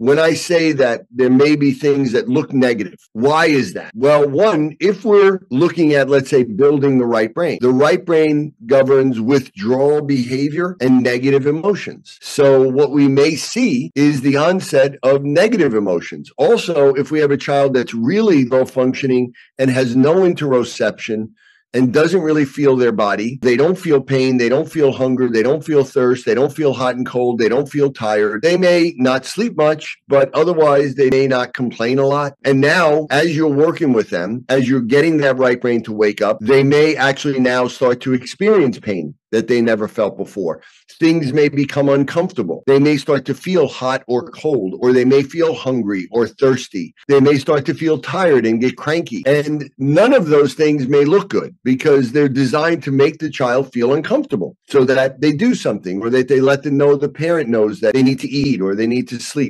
when I say that there may be things that look negative. Why is that? Well, one, if we're looking at, let's say, building the right brain, the right brain governs withdrawal behavior and negative emotions. So, what we may see is the onset of negative emotions. Also, if we have a child that's really low functioning and has no interoception, and doesn't really feel their body. They don't feel pain. They don't feel hunger. They don't feel thirst. They don't feel hot and cold. They don't feel tired. They may not sleep much, but otherwise they may not complain a lot. And now, as you're working with them, as you're getting that right brain to wake up, they may actually now start to experience pain that they never felt before. Things may become uncomfortable. They may start to feel hot or cold, or they may feel hungry or thirsty. They may start to feel tired and get cranky. And none of those things may look good because they're designed to make the child feel uncomfortable so that they do something or that they let them know the parent knows that they need to eat or they need to sleep.